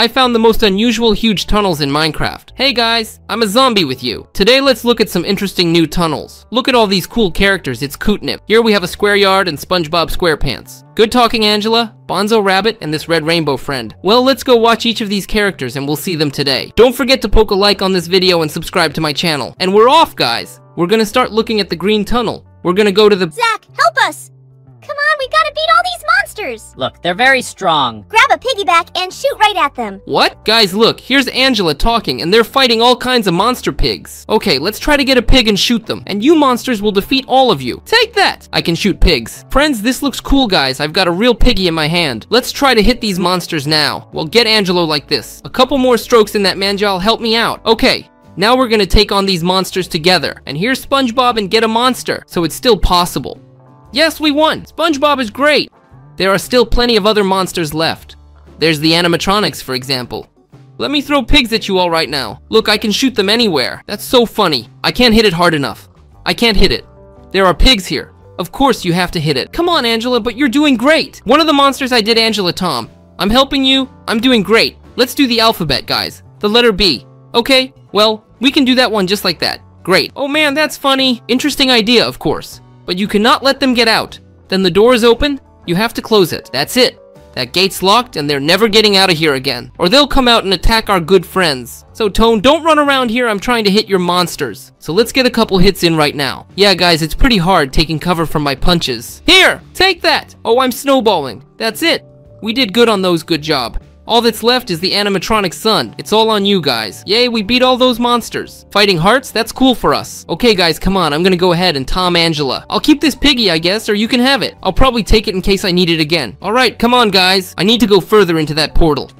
I found the most unusual huge tunnels in Minecraft. Hey guys, I'm a zombie with you. Today let's look at some interesting new tunnels. Look at all these cool characters, it's CatNap. Here we have a Square Yard and SpongeBob SquarePants. Good talking Angela, Bonzo Rabbit, and this Red Rainbow friend. Well, let's go watch each of these characters and we'll see them today. Don't forget to poke a like on this video and subscribe to my channel. And we're off, guys! We're gonna start looking at the green tunnel. We're gonna go to the- Zach, help us! Come on, we gotta beat all these monsters! Look, they're very strong. Grab a piggyback and shoot right at them. What? Guys, look, here's Angela talking, and they're fighting all kinds of monster pigs. Okay, let's try to get a pig and shoot them, and you monsters will defeat all of you. Take that! I can shoot pigs. Friends, this looks cool, guys. I've got a real piggy in my hand. Let's try to hit these monsters now. Well, get Angelo like this. A couple more strokes in that manjal help me out. Okay, now we're gonna take on these monsters together. And here's SpongeBob and get a monster, so it's still possible. Yes, we won! SpongeBob is great! There are still plenty of other monsters left. There's the animatronics, for example. Let me throw pigs at you all right now. Look, I can shoot them anywhere. That's so funny. I can't hit it hard enough. I can't hit it. There are pigs here. Of course you have to hit it. Come on, Angela, but you're doing great. One of the monsters I did Angela Tom. I'm helping you. I'm doing great. Let's do the alphabet, guys. The letter B. Okay, well, we can do that one just like that. Great. Oh man, that's funny. Interesting idea, of course. But you cannot let them get out. Then the door is open, you have to close it. That's it. That gate's locked and they're never getting out of here again. Or they'll come out and attack our good friends. So Tone, don't run around here, I'm trying to hit your monsters. So let's get a couple hits in right now. Yeah guys, it's pretty hard taking cover from my punches. Here, take that! Oh, I'm snowballing. That's it. We did good on those, good job. All that's left is the animatronic sun. It's all on you guys. Yay, we beat all those monsters. Fighting hearts? That's cool for us. Okay guys, come on, I'm gonna go ahead and Tom Angela. I'll keep this piggy, I guess, or you can have it. I'll probably take it in case I need it again. Alright, come on guys. I need to go further into that portal.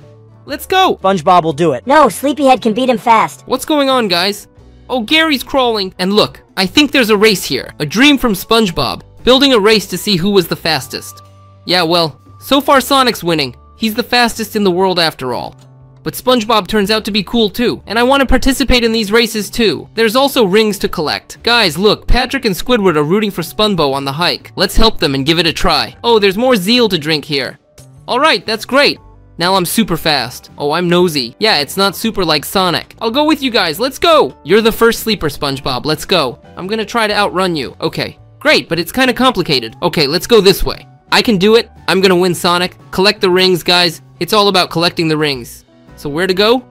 Let's go! SpongeBob will do it. No, Sleepyhead can beat him fast. What's going on, guys? Oh, Gary's crawling. And look, I think there's a race here. A dream from SpongeBob. Building a race to see who was the fastest. Yeah, well, so far Sonic's winning. He's the fastest in the world after all. But SpongeBob turns out to be cool too, and I want to participate in these races too. There's also rings to collect. Guys, look, Patrick and Squidward are rooting for SpongeBob on the hike. Let's help them and give it a try. Oh, there's more zeal to drink here. Alright, that's great. Now I'm super fast. Oh, I'm nosy. Yeah, it's not super like Sonic. I'll go with you guys, let's go! You're the first sleeper, SpongeBob, let's go. I'm gonna try to outrun you. Okay, great, but it's kinda complicated. Okay, let's go this way. I can do it. I'm gonna win Sonic. Collect the rings, guys. It's all about collecting the rings. So where to go?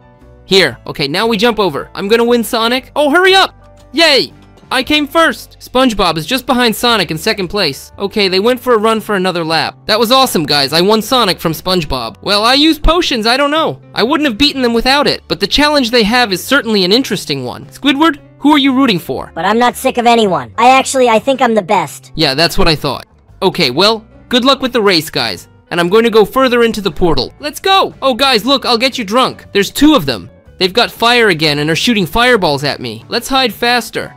Here. Okay, now we jump over. I'm gonna win Sonic. Oh, hurry up! Yay! I came first! SpongeBob is just behind Sonic in second place. Okay, they went for a run for another lap. That was awesome, guys. I won Sonic from SpongeBob. Well, I used potions, I don't know. I wouldn't have beaten them without it. But the challenge they have is certainly an interesting one. Squidward, who are you rooting for? But I'm not sick of anyone. I actually, I think I'm the best. Yeah, that's what I thought. Okay, well, good luck with the race, guys. And I'm going to go further into the portal. Let's go! Oh, guys, look, I'll get you drunk. There's two of them. They've got fire again and are shooting fireballs at me. Let's hide faster.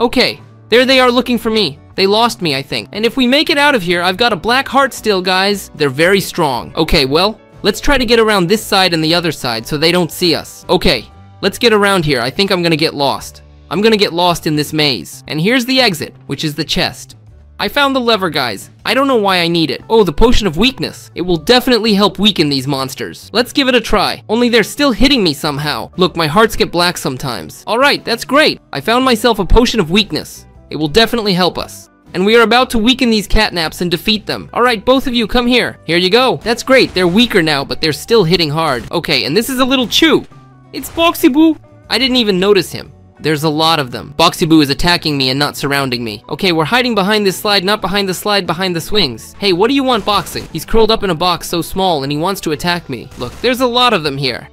Okay, there they are looking for me. They lost me, I think. And if we make it out of here, I've got a black heart still, guys. They're very strong. Okay, well, let's try to get around this side and the other side so they don't see us. Okay, let's get around here. I think I'm gonna get lost. I'm gonna get lost in this maze. And here's the exit, which is the chest. I found the lever, guys. I don't know why I need it. Oh, the potion of weakness. It will definitely help weaken these monsters. Let's give it a try. Only they're still hitting me somehow. Look, my hearts get black sometimes. Alright, that's great. I found myself a potion of weakness. It will definitely help us. And we are about to weaken these catnaps and defeat them. Alright, both of you, come here. Here you go. That's great. They're weaker now, but they're still hitting hard. Okay, and this is a little chew. It's Boxy Boo. I didn't even notice him. There's a lot of them. Boxy Boo is attacking me and not surrounding me. Okay, we're hiding behind this slide, not behind the slide, behind the swings. Hey, what do you want boxing? He's curled up in a box so small and he wants to attack me. Look, there's a lot of them here.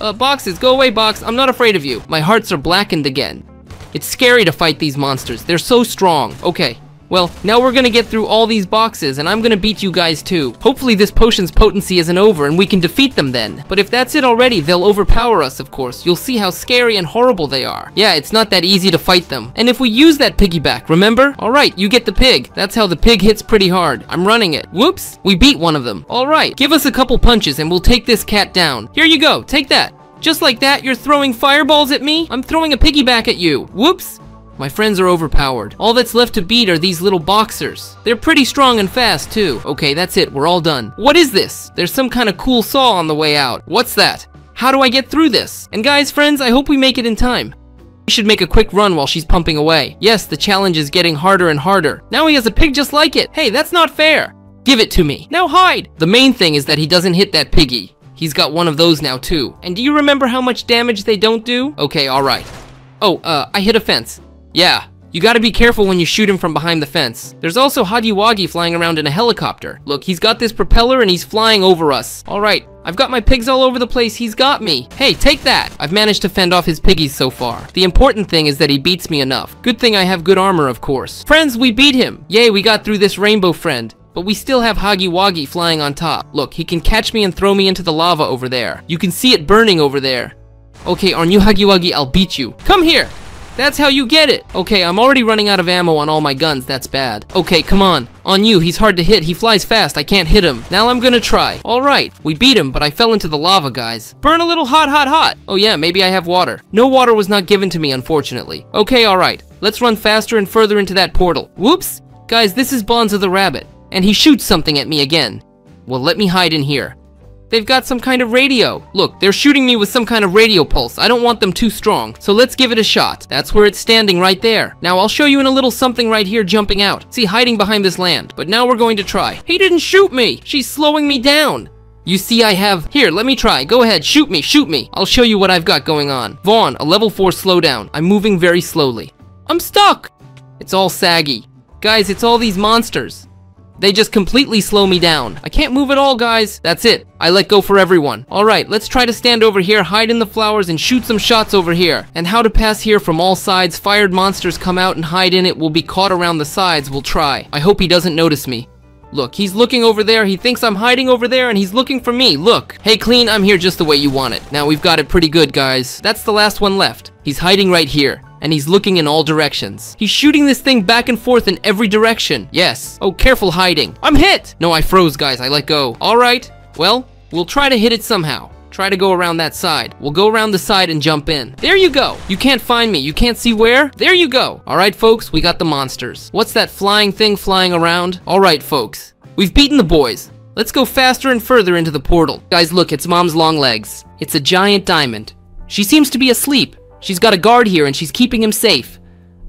Uh, boxes, go away, box. I'm not afraid of you. My hearts are blackened again. It's scary to fight these monsters. They're so strong. Okay. Well, now we're gonna get through all these boxes, and I'm gonna beat you guys too. Hopefully this potion's potency isn't over, and we can defeat them then. But if that's it already, they'll overpower us, of course. You'll see how scary and horrible they are. Yeah, it's not that easy to fight them. And if we use that piggyback, remember? Alright, you get the pig. That's how the pig hits pretty hard. I'm running it. Whoops! We beat one of them. Alright, give us a couple punches and we'll take this cat down. Here you go, take that. Just like that, you're throwing fireballs at me? I'm throwing a piggyback at you. Whoops! My friends are overpowered. All that's left to beat are these little boxers. They're pretty strong and fast, too. Okay, that's it. We're all done. What is this? There's some kind of cool saw on the way out. What's that? How do I get through this? And guys, friends, I hope we make it in time. We should make a quick run while she's pumping away. Yes, the challenge is getting harder and harder. Now he has a pig just like it. Hey, that's not fair. Give it to me. Now hide. The main thing is that he doesn't hit that piggy. He's got one of those now too. And do you remember how much damage they don't do? Okay, alright. Oh, uh, I hit a fence. Yeah, you gotta be careful when you shoot him from behind the fence. There's also Wuggy flying around in a helicopter. Look, he's got this propeller and he's flying over us. Alright, I've got my pigs all over the place, he's got me. Hey, take that! I've managed to fend off his piggies so far. The important thing is that he beats me enough. Good thing I have good armor, of course. Friends, we beat him! Yay, we got through this rainbow friend. But we still have Wuggy flying on top. Look, he can catch me and throw me into the lava over there. You can see it burning over there. Okay, on you Wuggy, I'll beat you. Come here! That's how you get it! Okay, I'm already running out of ammo on all my guns, that's bad. Okay, come on. On you, he's hard to hit, he flies fast, I can't hit him. Now I'm gonna try. Alright, we beat him, but I fell into the lava, guys. Burn a little hot, hot, hot! Oh yeah, maybe I have water. No water was not given to me, unfortunately. Okay, alright. Let's run faster and further into that portal. Whoops! Guys, this is Bonza the Rabbit, and he shoots something at me again. Well, let me hide in here. They've got some kind of radio. Look, they're shooting me with some kind of radio pulse. I don't want them too strong. So let's give it a shot. That's where it's standing right there. Now I'll show you in a little something right here jumping out. See, hiding behind this land. But now we're going to try. He didn't shoot me. She's slowing me down. You see I have... Here, let me try. Go ahead, shoot me, shoot me. I'll show you what I've got going on. Vaughn, a level 4 slowdown. I'm moving very slowly. I'm stuck! It's all saggy. Guys, it's all these monsters. They just completely slow me down. I can't move at all, guys. That's it. I let go for everyone. Alright, let's try to stand over here, hide in the flowers, and shoot some shots over here. And how to pass here from all sides. Fired monsters come out and hide in it. Will be caught around the sides. We'll try. I hope he doesn't notice me. Look, he's looking over there. He thinks I'm hiding over there, and he's looking for me. Look. Hey, Clean, I'm here just the way you want it. Now, we've got it pretty good, guys. That's the last one left. He's hiding right here and he's looking in all directions. He's shooting this thing back and forth in every direction. Yes. Oh, careful hiding. I'm hit! No, I froze, guys. I let go. All right. Well, we'll try to hit it somehow. Try to go around that side. We'll go around the side and jump in. There you go. You can't find me. You can't see where? There you go. All right, folks, we got the monsters. What's that flying thing flying around? All right, folks. We've beaten the boys. Let's go faster and further into the portal. Guys, look, it's Mom's long legs. It's a giant diamond. She seems to be asleep. She's got a guard here and she's keeping him safe.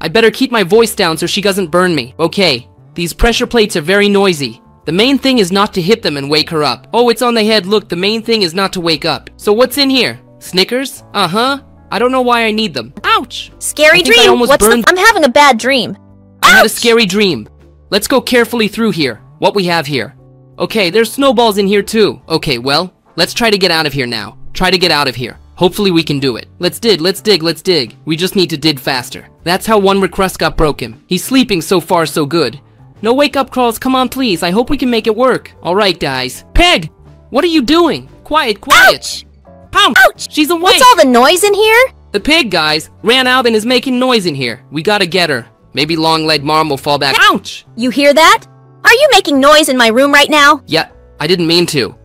I better keep my voice down so she doesn't burn me. Okay, these pressure plates are very noisy. The main thing is not to hit them and wake her up. Oh, it's on the head. Look, the main thing is not to wake up. So what's in here? Snickers? Uh-huh. I don't know why I need them. Ouch! Scary I think I dream. almost What's the? burned- I'm having a bad dream. I had a scary dream. Let's go carefully through here. What we have here. Okay, there's snowballs in here too. Okay, well, let's try to get out of here now. Try to get out of here. Hopefully we can do it. Let's dig, let's dig, let's dig. We just need to dig faster. That's how one request got broken. He's sleeping so far so good. No wake up crawls, come on please. I hope we can make it work. Alright guys. Peg! What are you doing? Quiet, quiet. Ouch! Pounce! Ouch! She's awake! What's all the noise in here? The pig, guys, ran out and is making noise in here. We gotta get her. Maybe long leg mom will fall back. Ouch! You hear that? Are you making noise in my room right now? Yeah, I didn't mean to.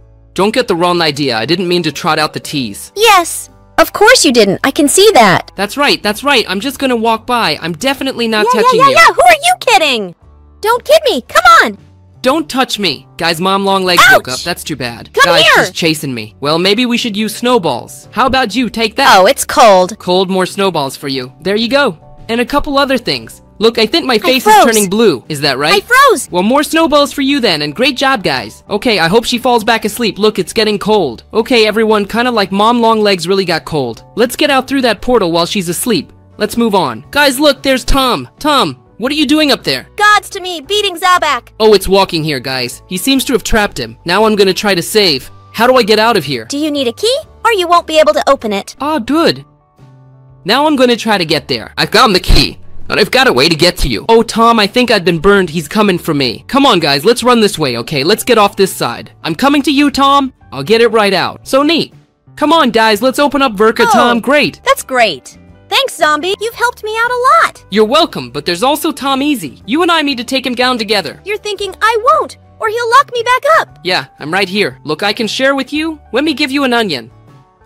Don't get the wrong idea. I didn't mean to trot out the tease. Yes. Of course you didn't. I can see that. That's right, that's right. I'm just gonna walk by. I'm definitely not yeah, touching yeah, yeah, you. yeah. Who are you kidding? Don't kid me. Come on. Don't touch me. Guys, mom long legs woke up. That's too bad. Come Guys, here. she's chasing me. Well, maybe we should use snowballs. How about you take that? Oh, it's cold. Cold more snowballs for you. There you go. And a couple other things. Look, I think my face is turning blue. Is that right? I froze. Well, more snowballs for you then, and great job, guys. Okay, I hope she falls back asleep. Look, it's getting cold. Okay, everyone, kind of like Mom Longlegs really got cold. Let's get out through that portal while she's asleep. Let's move on. Guys, look, there's Tom. Tom, what are you doing up there? Gods to me, beating Zabak. Oh, it's walking here, guys. He seems to have trapped him. Now I'm gonna try to save. How do I get out of here? Do you need a key? Or you won't be able to open it. Ah, good. Now I'm gonna try to get there. I found the key. And I've got a way to get to you. Oh, Tom, I think I've been burned. He's coming for me. Come on, guys, let's run this way, okay? Let's get off this side. I'm coming to you, Tom. I'll get it right out. So neat. Come on, guys, let's open up Verka, Oh. Tom. Great. That's great. Thanks, zombie. You've helped me out a lot. You're welcome, but there's also Tom Easy. You and I need to take him down together. You're thinking I won't, or he'll lock me back up. Yeah, I'm right here. Look, I can share with you. Let me give you an onion.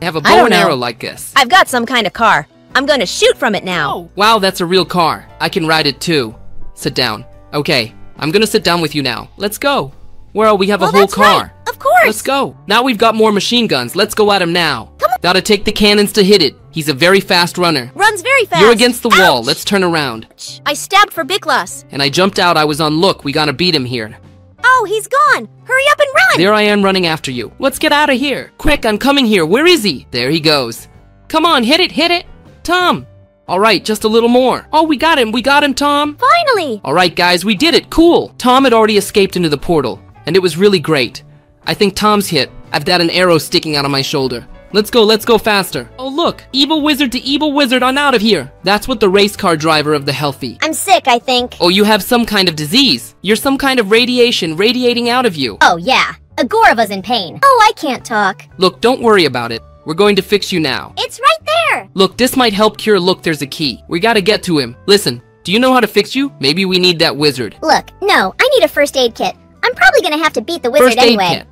I have a bow and know. arrow like this. I've got some kind of car. I'm gonna shoot from it now. Oh. Wow, that's a real car. I can ride it too. Sit down. Okay, I'm gonna sit down with you now. Let's go. Well, we have Well, a whole car. right. Of course. Let's go. Now we've got more machine guns. Let's go at him now. Come on. Gotta take the cannons to hit it. He's a very fast runner. Runs very fast. You're against the wall. Let's turn around. I stabbed for Biklas. And I jumped out. I was on look. We gotta beat him here. Oh, he's gone. Hurry up and run. There I am running after you. Let's get out of here. Quick, I'm coming here. Where is he? There he goes. Come on, hit it, hit it. Tom. All right, just a little more. Oh, we got him. We got him, Tom. Finally. All right, guys, we did it. Cool. Tom had already escaped into the portal, and it was really great. I think Tom's hit. I've got an arrow sticking out of my shoulder. Let's go, let's go faster. Oh, look. Evil wizard to evil wizard on out of here. That's what the race car driver of the healthy. I'm sick, I think. Oh, you have some kind of disease. You're some kind of radiation radiating out of you. Oh, yeah. Agora's in pain. Oh, I can't talk. Look, don't worry about it. We're going to fix you now. It's right there. Look, this might help cure. Look, there's a key. We gotta get to him. Listen, do you know how to fix you? Maybe we need that wizard. Look, no, I need a first aid kit. I'm probably gonna have to beat the wizard First aid anyway. kit.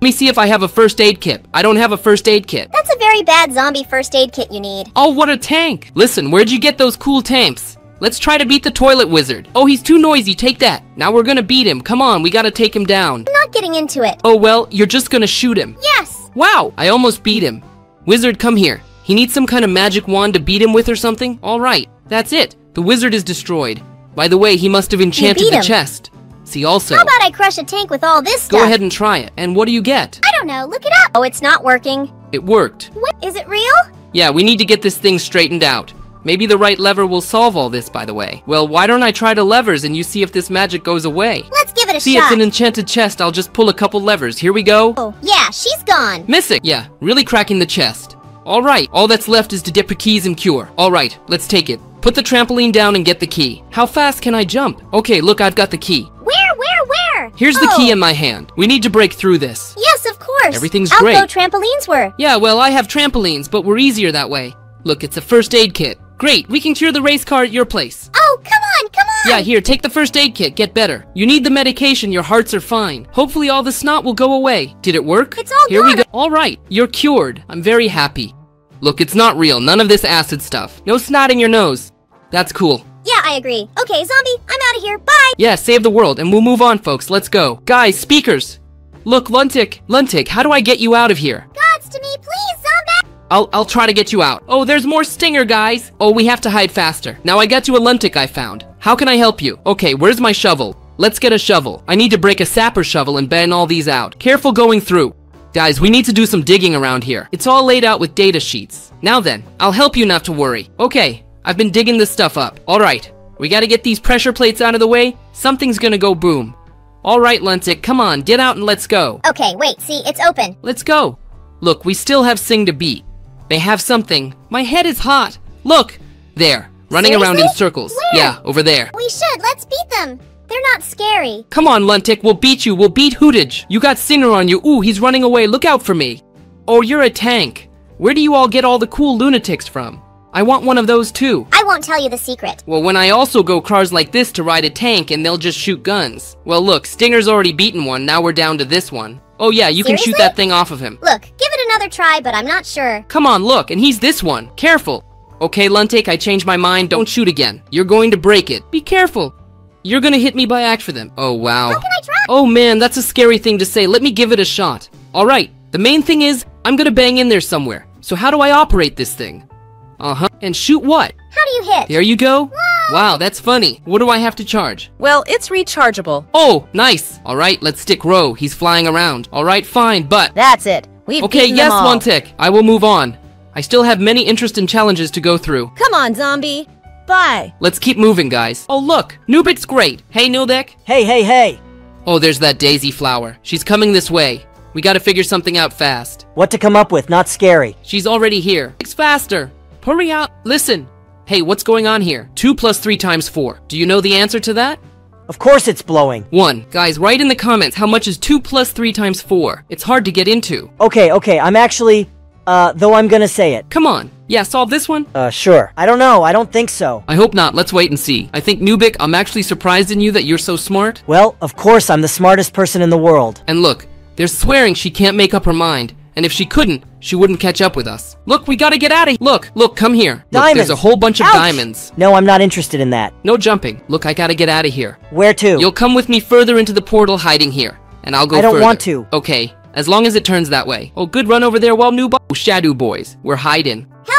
Let me see if I have a first aid kit. I don't have a first aid kit. That's a very bad zombie first aid kit you need. Oh, what a tank! Listen, where'd you get those cool tanks? Let's try to beat the toilet wizard. Oh, he's too noisy. Take that. Now we're gonna beat him. Come on, we gotta take him down. I'm not getting into it. Oh, well, you're just gonna shoot him. Yes. Wow, I almost beat him. Wizard, come here. He needs some kind of magic wand to beat him with or something? Alright, that's it. The wizard is destroyed. By the way, he must have enchanted the chest. See also. How about I crush a tank with all this stuff? Go ahead and try it. And what do you get? I don't know. Look it up. Oh, it's not working. It worked. What? Is it real? Yeah, we need to get this thing straightened out. Maybe the right lever will solve all this, by the way. Well, why don't I try the levers and you see if this magic goes away? Let's give it a See, shot. it's an enchanted chest. I'll just pull a couple levers. Here we go. oh, yeah, she's gone. Missing. Yeah, really cracking the chest. All right, all that's left is to dip her keys and cure. All right, let's take it. Put the trampoline down and get the key. How fast can I jump? Okay, look, I've got the key. Where, where, where? Here's the Oh, key in my hand. We need to break through this. Yes, of course. Everything's Outlaw great. trampolines were. Yeah, well, I have trampolines, but we're easier that way. Look, it's a first aid kit. Great, we can cure the race car at your place. Oh, come on, come on. Yeah, here, take the first aid kit, get better. You need the medication, your hearts are fine. Hopefully all the snot will go away. Did it work? It's all Here we go. Alright, you're cured. I'm very happy. Look, it's not real, none of this acid stuff. No snot in your nose. That's cool. Yeah, I agree. Okay, zombie, I'm out of here. Bye. Yeah, save the world, and we'll move on, folks. Let's go. Guys, speakers! Look, Luntic, Luntic, how do I get you out of here? Gods to me, please, zombie. I'll, I'll try to get you out. Oh, there's more stinger, guys. Oh, we have to hide faster. Now I got you a luntic I found. How can I help you? Okay, where's my shovel? Let's get a shovel. I need to break a sapper shovel and bang all these out. Careful going through. Guys, we need to do some digging around here. It's all laid out with data sheets. Now then, I'll help you not to worry. Okay, I've been digging this stuff up. Alright, we gotta get these pressure plates out of the way. Something's gonna go boom. Alright, Luntic, come on, get out and let's go. Okay, wait, see, it's open. Let's go. Look, we still have Sing to beat. They have something. My head is hot. Look! There. Running around in circles. Where? Yeah, over there. We should. Let's beat them. They're not scary. Come on, Luntic, we'll beat you. We'll beat Hootage. You got Singer on you. Ooh, he's running away. Look out for me. Oh, you're a tank. Where do you all get all the cool lunatics from? I want one of those too. I won't tell you the secret. Well, when I also go cars like this to ride a tank and they'll just shoot guns. Well, look, Stinger's already beaten one. Now we're down to this one. Oh yeah, you can shoot that thing off of him. Look, give it another try, but I'm not sure. Come on, look, and he's this one. Careful. Okay, Luntic, I changed my mind. Don't shoot again. You're going to break it. Be careful. You're gonna hit me by accident. Oh, wow. How can I try? Oh man, that's a scary thing to say. Let me give it a shot. Alright, the main thing is, I'm gonna bang in there somewhere. So how do I operate this thing? Uh-huh. And shoot what? How do you hit? There you go. Wow, that's funny. What do I have to charge? Well, it's rechargeable. Oh, nice. Alright, let's stick row. He's flying around. Alright, fine, but... That's it. We've Okay, beaten yes, them all. one tick. I will move on. I still have many interesting challenges to go through. Come on, zombie. Bye. Let's keep moving, guys. Oh, look! Nubik's great! Hey, Nubik! Hey, hey, hey! Oh, there's that Daisy flower. She's coming this way. We gotta figure something out fast. What to come up with, not scary. She's already here. It's faster! Hurry up! Listen! Hey, what's going on here? 2 plus 3 times 4. Do you know the answer to that? Of course it's blowing. 1. Guys, write in the comments how much is 2 plus 3 times 4. It's hard to get into. Okay, okay, I'm actually, uh, though I'm gonna say it. Come on. Yeah, solve this one? Uh, sure. I don't know, I don't think so. I hope not. Let's wait and see. I think Nubik, I'm actually surprised in you that you're so smart. Well, of course I'm the smartest person in the world. And look, they're swearing she can't make up her mind. And if she couldn't, she wouldn't catch up with us. Look, we gotta get out of here. Look, look, come here. Look, there's a whole bunch of Ouch! diamonds. No, I'm not interested in that. No jumping. Look, I gotta get out of here. Where to? You'll come with me further into the portal hiding here. And I'll go I don't further. want to. Okay, As long as it turns that way. Oh, good run over there while new bo- Shadow boys. We're hiding. Help!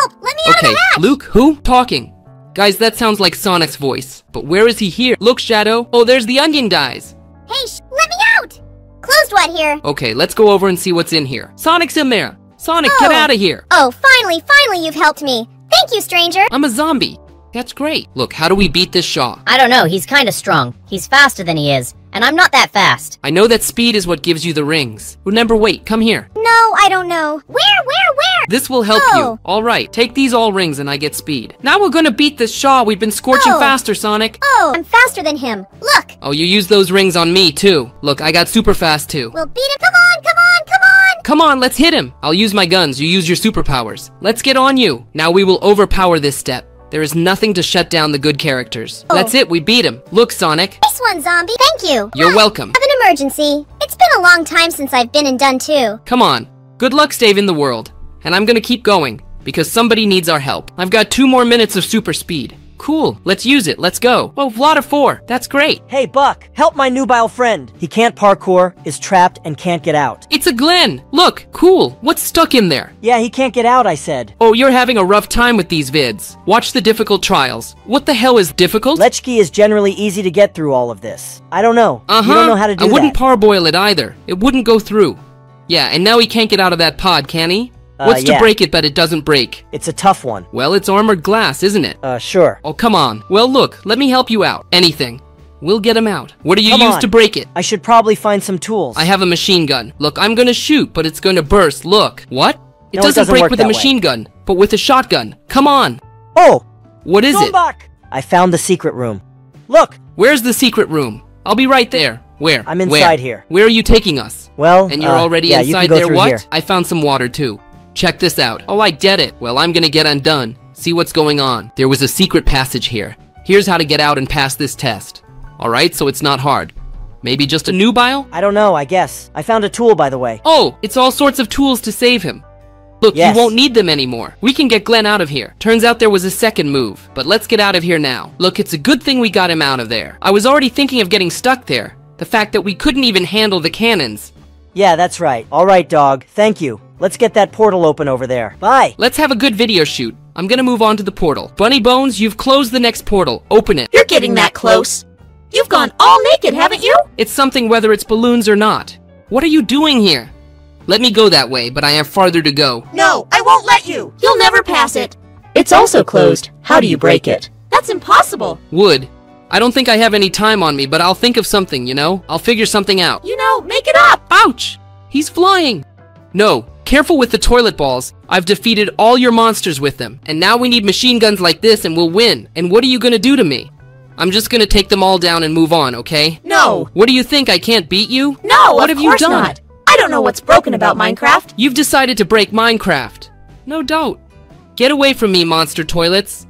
Let me out Okay, of the hatch! Luke, who? Talking. Guys, that sounds like Sonic's voice. But where is he here? Look, Shadow. Oh, there's the onion guys. Hey, sh- let me out! Closed what here? Okay, let's go over and see what's in here. Sonic's in there. Sonic, get Oh. out of here. Oh, finally, finally you've helped me. Thank you, stranger. I'm a zombie. That's great. Look, how do we beat this Shaw? I don't know, he's kinda strong. He's faster than he is, and I'm not that fast. I know that speed is what gives you the rings. Remember, wait, come here. No, I don't know. Where, where, where? This will help Oh. you. All right, take these all rings and I get speed. Now we're gonna beat this Shaw. We've been scorching Oh. faster, Sonic. Oh, I'm faster than him. Look, Oh, you used those rings on me too. Look, I got super fast too. we'll beat him. Come on, come on, come on! Come on, let's hit him. I'll use my guns. You use your superpowers. Let's get on you. Now we will overpower this step. There is nothing to shut down the good characters. Oh. That's it, we beat him. Look, Sonic. This one, zombie. Thank you. You're I welcome. have an emergency. It's been a long time since I've been and done too. Come on. Good luck saving the world. And I'm gonna keep going, because somebody needs our help. I've got two more minutes of super speed. Cool, let's use it, let's go. Oh, Vlada 4, that's great. Hey, Buck, help my nubile friend. He can't parkour, is trapped, and can't get out. It's a Glen. Look, cool. What's stuck in there? Yeah, he can't get out, I said. Oh, you're having a rough time with these vids. Watch the difficult trials. What the hell is difficult? Lechki is generally easy to get through all of this. I don't know. Uh-huh. You don't know how to do I wouldn't that. parboil it either. It wouldn't go through. Yeah, and now he can't get out of that pod, can he? Uh, What's to break it but it doesn't break? it's a tough one. Well, it's armored glass, isn't it? Uh, sure. Oh, come on. Well, look, let me help you out. Anything. We'll get him out. What do you Come use on. to break it? I should probably find some tools. I have a machine gun. Look, I'm gonna shoot, but it's gonna burst. Look. What? It No, doesn't, doesn't break with a that way. machine gun, but with a shotgun. Come on. Oh! What is it? Gombak! I found the secret room. Look! Where's the secret room? I'll be right there. Where? I'm Where? inside here. Where are you taking us? Well, And you're uh, already yeah, you inside go there. What? Here. I found some water too. Check this out. Oh, I get it. Well, I'm gonna get undone. See what's going on. There was a secret passage here. Here's how to get out and pass this test. Alright, so it's not hard. Maybe just a nubile? I don't know, I guess. I found a tool, by the way. Oh, it's all sorts of tools to save him. Look, Yes. you won't need them anymore. We can get Glenn out of here. Turns out there was a second move, but let's get out of here now. Look, it's a good thing we got him out of there. I was already thinking of getting stuck there. The fact that we couldn't even handle the cannons. Yeah, that's right. Alright, dog. Thank you. Let's get that portal open over there. Bye! Let's have a good video shoot. I'm gonna move on to the portal. Bunny Bones, you've closed the next portal. Open it. You're getting that close. You've gone all naked, haven't you? It's something whether it's balloons or not. What are you doing here? Let me go that way, but I have farther to go. No, I won't let you. You'll never pass it. It's also closed. How do you break it? That's impossible. Wood. I don't think I have any time on me, but I'll think of something, you know? I'll figure something out. You know, make it up. Ouch! He's flying! No, careful with the toilet balls. I've defeated all your monsters with them, and now we need machine guns like this and we'll win. And what are you gonna do to me? I'm just gonna take them all down and move on, okay? No. What do you think? I can't beat you? No, What of have you done? not. I don't know what's broken about Minecraft. You've decided to break Minecraft. No doubt. Get away from me, monster toilets.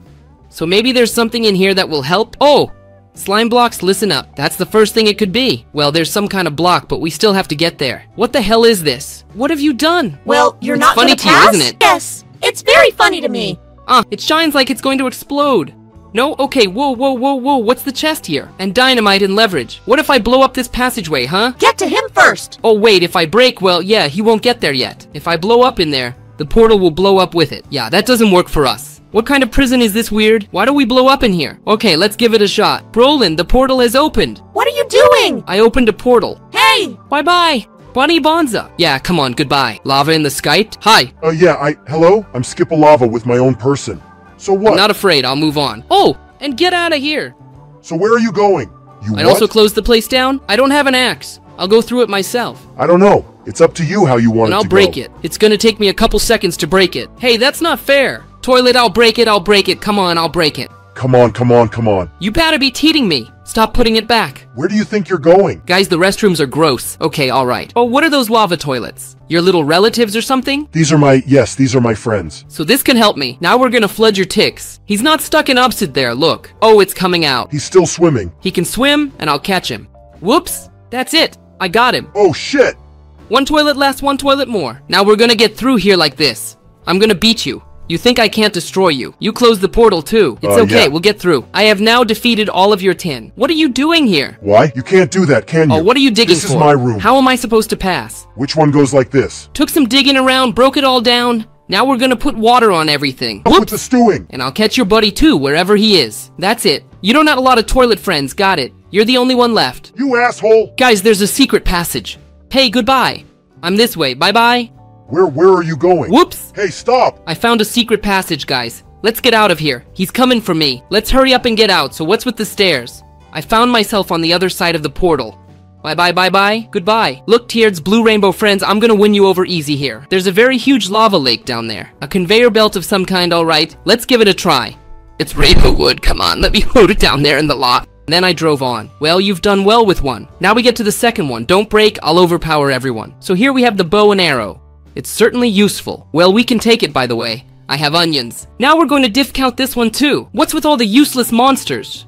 So maybe there's something in here that will help? Oh! Slime blocks, listen up. That's the first thing it could be. Well, there's some kind of block, but we still have to get there. What the hell is this? What have you done? Well, you're It's not funny gonna to you, pass? isn't it? Yes. It's very funny to me. Ah, it shines like it's going to explode. No? Okay, whoa, whoa, whoa, whoa, what's the chest here? And dynamite and leverage. What if I blow up this passageway, huh? Get to him first. Oh wait, if I break, well, yeah, he won't get there yet. If I blow up in there, the portal will blow up with it. Yeah, that doesn't work for us. What kind of prison is this weird? Why do we blow up in here? Okay, let's give it a shot. Brolin, the portal has opened. What are you doing? I opened a portal. Hey! Bye-bye. Bunny Bonza. Yeah, come on, goodbye. Lava in the Skype? Hi. Uh, yeah, I. Hello? I'm Skipalava with my own person. So what? I'm not afraid, I'll move on. Oh, and get out of here. so where are you going? You I'd what? also close the place down. I don't have an axe. I'll go through it myself. I don't know. It's up to you how you want to. And it I'll to break go. it. It's gonna take me a couple seconds to break it. Hey, that's not fair. Toilet, I'll break it, I'll break it. Come on, I'll break it. Come on, come on, come on. You better be teating me. Stop putting it back. Where do you think you're going? Guys, the restrooms are gross. Okay, alright. Oh, what are those lava toilets? Your little relatives or something? These are my. Yes, these are my friends. So this can help me. Now we're gonna flood your ticks. He's not stuck in Upsid there, look. Oh, it's coming out. He's still swimming. He can swim, and I'll catch him. Whoops! That's it. I got him. Oh shit! One toilet less, one toilet more. Now we're gonna get through here like this. I'm gonna beat you. You think I can't destroy you. You closed the portal too. It's Uh, okay, yeah. we'll get through. I have now defeated all of your tin. What are you doing here? Why? You can't do that, can you? Oh, what are you digging This for? is my room. How am I supposed to pass? Which one goes like this? Took some digging around, broke it all down. Now we're gonna put water on everything. Up with the stewing. And I'll catch your buddy too, wherever he is. That's it. You don't have a lot of toilet friends, got it. You're the only one left. You asshole. Guys, there's a secret passage. Hey, goodbye. I'm this way. Bye bye. Where where are you going? Whoops! Hey, stop. I found a secret passage, guys. Let's get out of here. He's coming for me. Let's hurry up and get out. So, what's with the stairs? I found myself on the other side of the portal. Bye bye bye bye. Goodbye. Look, Tierds, Blue Rainbow friends, I'm gonna win you over easy here. There's a very huge lava lake down there. A conveyor belt of some kind, alright. Let's give it a try. It's rainbow wood, come on, let me load it down there in the lot. And Then I drove on. Well, you've done well with one. Now we get to the second one. Don't break, I'll overpower everyone. So here we have the bow and arrow. It's certainly useful. Well, we can take it, by the way. I have onions. Now we're going to diff count this one too. What's with all the useless monsters?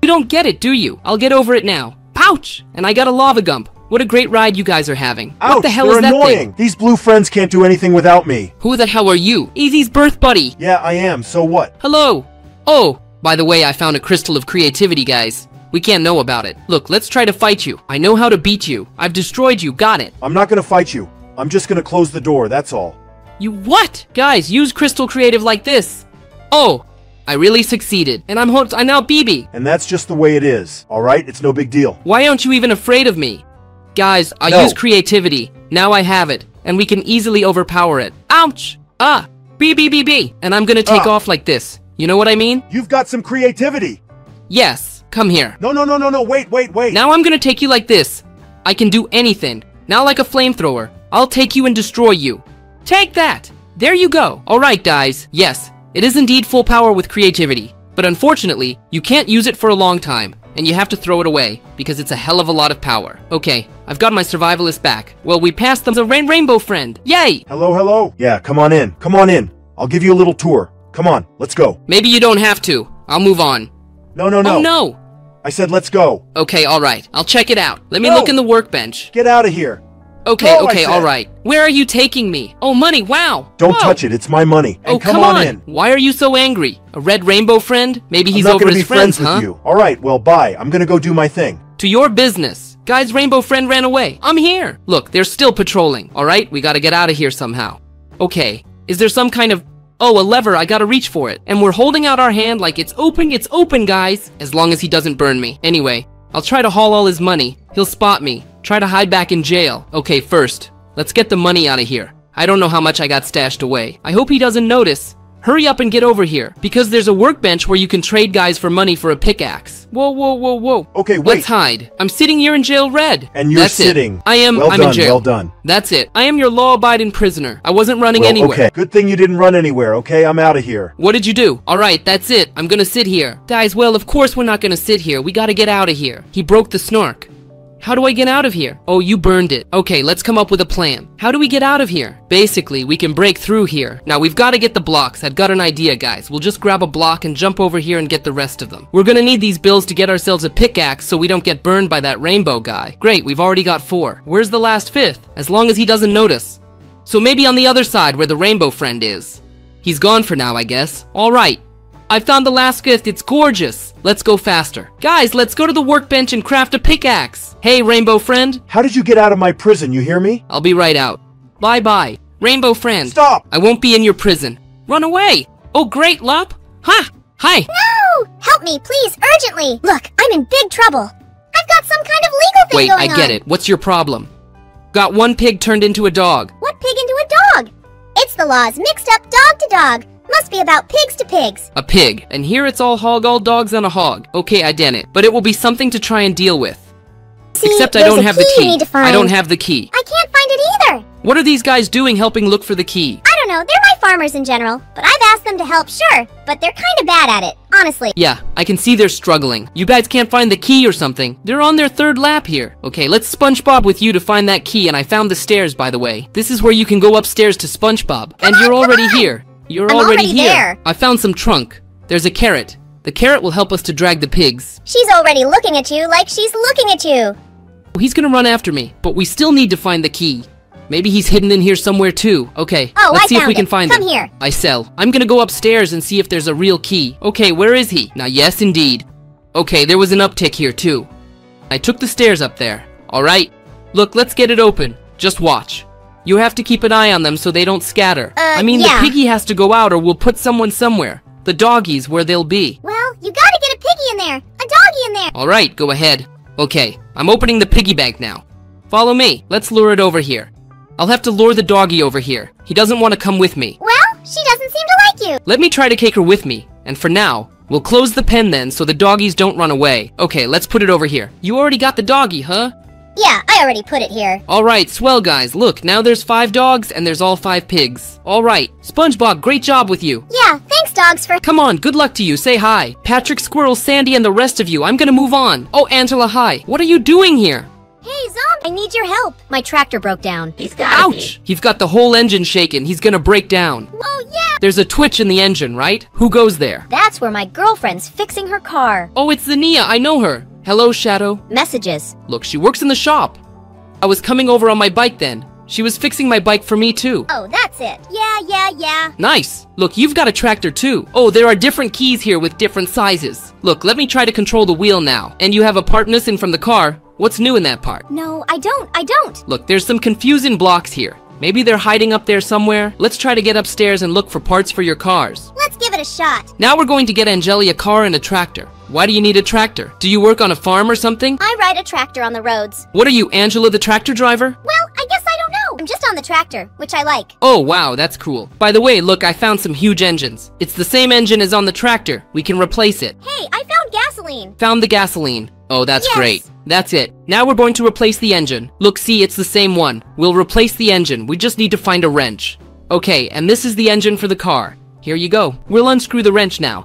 You don't get it, do you? I'll get over it now. Pouch! And I got a lava gump. What a great ride you guys are having. what the hell is that annoying. thing? These blue friends can't do anything without me. Who the hell are you? Easy's birth buddy. Yeah, I am. So what? Hello. Oh, by the way, I found a crystal of creativity, guys. We can't know about it. Look, let's try to fight you. I know how to beat you. I've destroyed you. Got it. I'm not gonna fight you. I'm just gonna close the door, that's all. You what? Guys, use crystal creative like this. Oh, I really succeeded. And I'm hoped I now BB. And that's just the way it is. Alright? It's no big deal. Why aren't you even afraid of me? Guys, I No. use creativity. Now I have it, and we can easily overpower it. Ouch! Ah! B B B B! And I'm gonna take Ah. off like this. You know what I mean? You've got some creativity. Yes. Come here. No, no, no, no, no. Wait, wait, wait. Now I'm gonna take you like this. I can do anything. Now like a flamethrower. I'll take you and destroy you. Take that! There you go. Alright guys, yes, it is indeed full power with creativity. But unfortunately, you can't use it for a long time, and you have to throw it away, because it's a hell of a lot of power. Okay, I've got my survivalist back. Well, we passed them a rain rainbow friend. Yay! Hello, hello. Yeah, come on in. Come on in. I'll give you a little tour. Come on, let's go. Maybe you don't have to. I'll move on. No, no, no. Oh no! I said let's go. Okay, alright. I'll check it out. Let me No. look in the workbench. Get out of here. Okay, Go, okay, alright. Where are you taking me? Oh, money, wow! Don't Whoa. touch it. It's my money. Oh, and Oh, come, come, on, in. Why are you so angry? A red rainbow friend? Maybe he's over gonna his be friends, huh? with you. All right, well, bye. I'm gonna go do my thing. To your business. Guy's rainbow friend ran away. I'm here. Look, they're still patrolling. All right, we gotta get out of here somehow. Okay, is there some kind of Oh, a lever, I gotta reach for it. And we're holding out our hand like it's open, it's open, guys. As long as he doesn't burn me. Anyway, I'll try to haul all his money. He'll spot me. Try to hide back in jail. Okay, first, let's get the money out of here. I don't know how much I got stashed away. I hope he doesn't notice. Hurry up and get over here, because there's a workbench where you can trade guys for money for a pickaxe. Whoa, whoa, whoa, whoa. Okay, wait. Let's hide. I'm sitting here in jail red. And you're That's it. sitting. I am, Well I'm done, in jail. well done. That's it. I am your law-abiding prisoner. I wasn't running Well, anywhere. okay. Good thing you didn't run anywhere, okay? I'm out of here. What did you do? Alright, that's it. I'm gonna sit here. Guys, well, of course we're not gonna sit here. We gotta get out of here. He broke the snork. How do I get out of here? Oh, you burned it. Okay, let's come up with a plan. How do we get out of here? Basically, we can break through here. Now, we've gotta get the blocks. I've got an idea, guys. We'll just grab a block and jump over here and get the rest of them. We're gonna need these bills to get ourselves a pickaxe so we don't get burned by that rainbow guy. Great, we've already got four. Where's the last fifth? As long as he doesn't notice. So maybe on the other side where the rainbow friend is. He's gone for now, I guess. Alright. I found the last gift. It's gorgeous. Let's go faster. Guys, let's go to the workbench and craft a pickaxe. Hey, rainbow friend. How did you get out of my prison, you hear me? I'll be right out. Bye bye. Rainbow friend. Stop! I won't be in your prison. Run away. Oh, great, Lop! Ha! Hi. No! Help me, please, urgently! Look, I'm in big trouble. I've got some kind of legal thing Wait, going I get on. it. What's your problem? Got one pig turned into a dog. What pig into a dog? It's the laws mixed up dog to dog. Must be about pigs to pigs. A pig. And here it's all hog, all dogs and a hog. Okay, I done it. But it will be something to try and deal with. See, Except I don't have the key. need to find. I don't have the key. I can't find it either. What are these guys doing helping look for the key? I don't know. They're my farmers in general, but I've asked them to help, sure. But they're kind of bad at it, honestly. Yeah, I can see they're struggling. You guys can't find the key or something. They're on their third lap here. Okay, let's SpongeBob with you to find that key, and I found the stairs, by the way. This is where you can go upstairs to SpongeBob. and on, you're already here. You're I'm already, already here. there. I found some trunk. There's a carrot. The carrot will help us to drag the pigs. She's already looking at you like she's looking at you. He's gonna run after me, but we still need to find the key. Maybe he's hidden in here somewhere too. Okay, Oh, let's I see if we can it. find Come him. here. I sell. I'm gonna go upstairs and see if there's a real key. Okay, where is he? Now, yes, indeed. Okay, there was an uptick here too. I took the stairs up there. Alright. Look, let's get it open. Just watch. You have to keep an eye on them so they don't scatter. Uh, I mean, yeah. the piggy has to go out or we'll put someone somewhere. The doggies where they'll be. Well, you gotta get a piggy in there. A doggy in there. Alright, go ahead. Okay, I'm opening the piggy bank now. Follow me. Let's lure it over here. I'll have to lure the doggy over here. He doesn't want to come with me. Well, she doesn't seem to like you. Let me try to take her with me. And for now, we'll close the pen then so the doggies don't run away. Okay, let's put it over here. You already got the doggy, huh? Yeah, I already put it here. Alright, swell guys. Look, now there's five dogs and there's all five pigs. Alright, SpongeBob, great job with you. Yeah, thanks, dogs, for. Come on, good luck to you. Say hi. Patrick, Squirrel, Sandy, and the rest of you. I'm gonna move on. Oh, Angela, hi. What are you doing here? Hey, Zombie, I need your help. My tractor broke down. He's got Ouch! He's got the whole engine shaken. He's gonna break down. Oh, yeah. There's a twitch in the engine, right? Who goes there? That's where my girlfriend's fixing her car. Oh, it's the Nia. I know her. Hello, Shadow. Messages. Look, she works in the shop. I was coming over on my bike then. She was fixing my bike for me too. Oh, that's it. Yeah, yeah, yeah. Nice. Look, you've got a tractor too. Oh, there are different keys here with different sizes. Look, let me try to control the wheel now. And you have a part missing from the car. What's new in that part? No, I don't. I don't. Look, there's some confusing blocks here. Maybe they're hiding up there somewhere. Let's try to get upstairs and look for parts for your cars. Let's give it a shot. Now we're going to get Angelia a car and a tractor. Why do you need a tractor? Do you work on a farm or something? I ride a tractor on the roads. What are you, Angela the tractor driver? Well, I guess I don't know. I'm just on the tractor, which I like. Oh, wow, that's cool. By the way, look, I found some huge engines. It's the same engine as on the tractor. We can replace it. Hey, I found gasoline. Found the gasoline. Oh, that's Yes. great. That's it. Now we're going to replace the engine. Look, see, it's the same one. We'll replace the engine. We just need to find a wrench. Okay, and this is the engine for the car. Here you go. We'll unscrew the wrench now.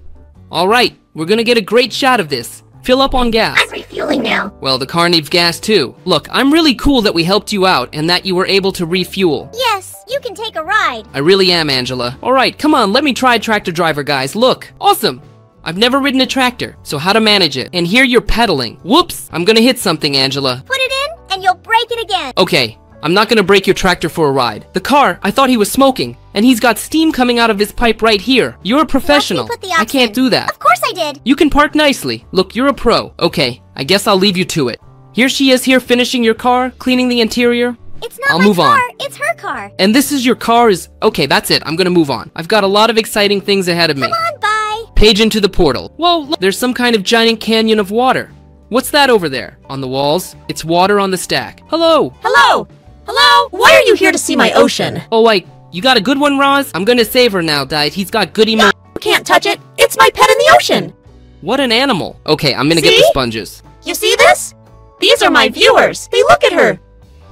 Alright, we're gonna get a great shot of this. Fill up on gas. I'm refueling now. Well, the car needs gas too. Look, I'm really cool that we helped you out and that you were able to refuel. Yes, you can take a ride. I really am, Angela. Alright, come on, let me try tractor driver, guys. Look, awesome! I've never ridden a tractor, so how to manage it. And here you're pedaling. Whoops! I'm gonna hit something, Angela. Put it in, and you'll break it again. Okay, I'm not gonna break your tractor for a ride. The car, I thought he was smoking, and he's got steam coming out of his pipe right here. You're a professional. Let me put the I can't do that. Of course I did. You can park nicely. Look, you're a pro. Okay, I guess I'll leave you to it. Here she is here finishing your car, cleaning the interior. It's not I'll my move on. car, it's her car. And this is your car is... Okay, that's it. I'm gonna move on. I've got a lot of exciting things ahead of me. Come on, bye. Page into the portal. Whoa, look, there's some kind of giant canyon of water. What's that over there? On the walls? It's water on the stack. Hello! Hello. Hello. Why are you here to see my ocean? Oh, wait. You got a good one, Roz? I'm gonna save her now, Diet. He's got good emo- You can't touch it. It's my pet in the ocean. What an animal. Okay, I'm gonna get the sponges. You see this? These are my viewers. They look at her.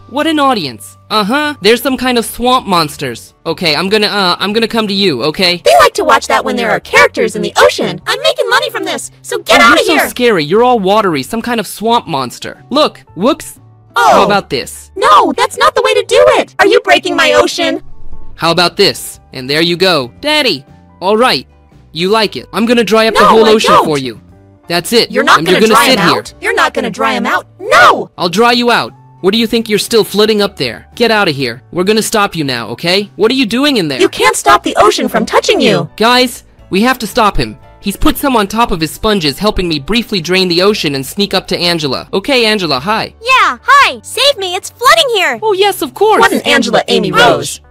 What an audience. Uh-huh. There's some kind of swamp monsters. Okay, I'm gonna, uh, I'm gonna come to you, okay? They like to watch that when there are characters in the ocean. I'm making money from this, so get oh, out you're so scary. You're all watery. Some kind of swamp monster. Look, whoops. Oh. How about this? No, that's not the way to do it. Are you breaking my ocean? How about this? And there you go. Daddy! Alright. You like it. I'm gonna dry up the whole I ocean don't. for you. That's it. You're not and gonna, you're gonna dry sit him here. out. You're not gonna dry him out. No. I'll dry you out. What do you think you're still floating up there? Get out of here. We're gonna stop you now, okay? What are you doing in there? You can't stop the ocean from touching you. Guys, we have to stop him. He's put some on top of his sponges, helping me briefly drain the ocean and sneak up to Angela. Okay, Angela, hi. Yeah, hi. Save me, it's flooding here. Oh, yes, of course. Wasn't Angela Amy Rose?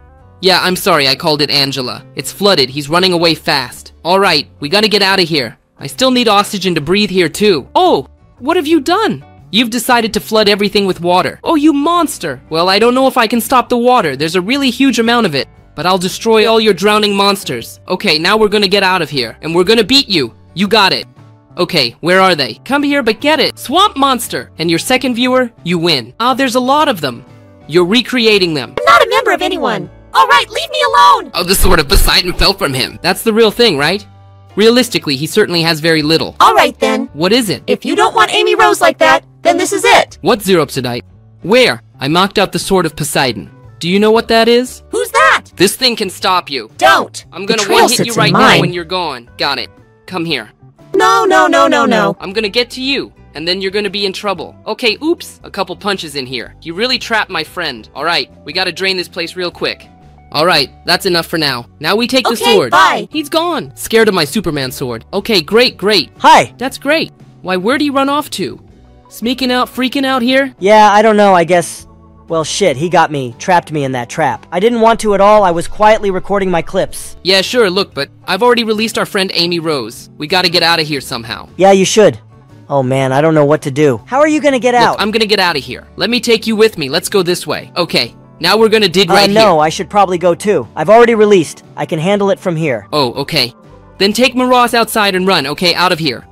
Yeah, I'm sorry, I called it Angela. It's flooded, he's running away fast. Alright, we gotta get out of here. I still need oxygen to breathe here too. Oh, what have you done? You've decided to flood everything with water. Oh, you monster! Well, I don't know if I can stop the water. There's a really huge amount of it. But I'll destroy all your drowning monsters. Okay, now we're gonna get out of here. And we're gonna beat you. You got it. Okay, where are they? Come here, but get it! Swamp Monster! And your second viewer, you win. Ah, there's a lot of them. You're recreating them. I'm not a member of anyone. All right, leave me alone. Oh, the sword of Poseidon fell from him. That's the real thing, right? Realistically, he certainly has very little. All right then. What is it? If you don't want Amy Rose like that, then this is it. What Zeropsodite? Where? I mocked out the sword of Poseidon. Do you know what that is? Who's that? This thing can stop you. Don't. I'm gonna one hit you sits in right now mine. when you're gone. Got it. Come here. No, no, no, no, no. I'm gonna get to you. and then you're gonna be in trouble. Okay, oops, a couple punches in here. You really trapped my friend. Alright, we gotta drain this place real quick. Alright, that's enough for now. Now we take the Okay, sword. bye. He's gone. Scared of my Superman sword. Okay, great, great. Hi! That's great. Why, where'd he run off to? Sneaking out, freaking out here? Yeah, I don't know, I guess. Well, shit, he got me, trapped me in that trap. I didn't want to at all, I was quietly recording my clips. Yeah, sure, look, but I've already released our friend Amy Rose. We gotta get out of here somehow. Yeah, you should. Oh man, I don't know what to do. How are you gonna get out? Look, I'm gonna get out of here. Let me take you with me. Let's go this way. Okay, now we're gonna dig uh, right no, here. I should probably go too. I've already released. I can handle it from here. Oh, okay. Then take Maros outside and run, okay, out of here.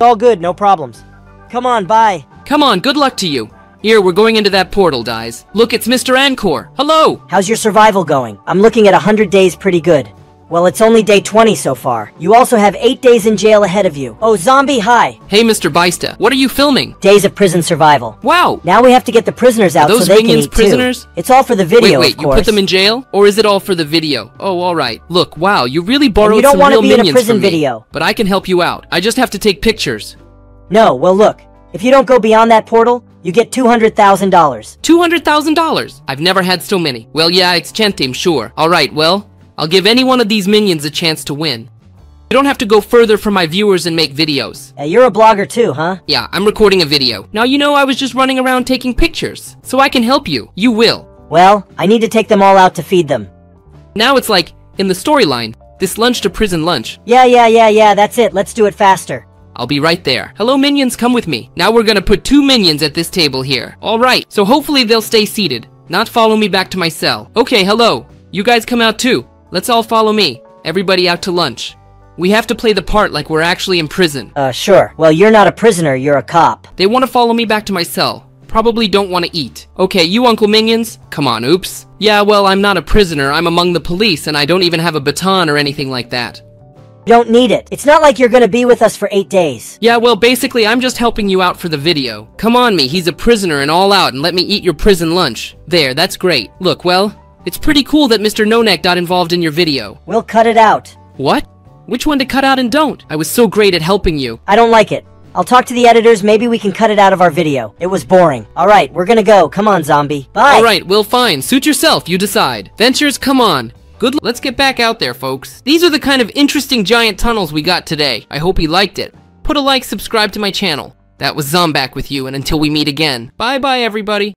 All good, no problems. Come on, bye. Come on, good luck to you. Here, we're going into that portal, guys. Look, it's Mr. Ancor. Hello! How's your survival going? I'm looking at 100 days pretty good. Well, it's only day 20 so far. You also have 8 days in jail ahead of you. Oh, zombie, hi! Hey, Mr. Baista, what are you filming? Days of prison survival. Wow! Now we have to get the prisoners out those so they can minions eat prisoners? too. It's all for the Wait, video, wait, of you put them in jail? Or is it all for the video? Oh, alright. Look, wow, you really borrowed you don't some wanna real be in a minions prison from me. video. But I can help you out. I just have to take pictures. No, well look. If you don't go beyond that portal, you get $200,000. $200,000! I've never had so many. Well, yeah, it's Centim, sure. Alright, well, I'll give any one of these minions a chance to win. You don't have to go further for my viewers and make videos. Uh, you're a blogger too, huh? Yeah, I'm recording a video. Now you know I was just running around taking pictures. So I can help you. You will. Well, I need to take them all out to feed them. Now it's like, in the storyline, this lunch to prison lunch. Yeah, yeah, yeah, yeah, that's it. Let's do it faster. I'll be right there. Hello minions, come with me. Now we're gonna put two minions at this table here. Alright, so hopefully they'll stay seated, not follow me back to my cell. Okay, hello. You guys come out too. Let's all follow me. Everybody out to lunch. We have to play the part like we're actually in prison. Uh, sure. Well, you're not a prisoner, you're a cop. They want to follow me back to my cell. Probably don't want to eat. Okay, you Uncle Minions? Come on, oops. Yeah, well, I'm not a prisoner. I'm among the police, and I don't even have a baton or anything like that. You don't need it. It's not like you're gonna be with us for eight days. Yeah, well, basically, I'm just helping you out for the video. Come on me, he's a prisoner and all out, and let me eat your prison lunch. There, that's great. Look, well, it's pretty cool that Mr. Nonek got involved in your video. We'll cut it out. What? Which one to cut out and don't? I was so great at helping you. I don't like it. I'll talk to the editors, maybe we can cut it out of our video. It was boring. Alright, we're gonna go. Come on, zombie. Bye! Alright, well, fine. Suit yourself, you decide. Ventures, come on. Good l- Let's get back out there, folks. These are the kind of interesting giant tunnels we got today. I hope you liked it. Put a like, subscribe to my channel. That was Zombak with you, and until we meet again, bye bye, everybody.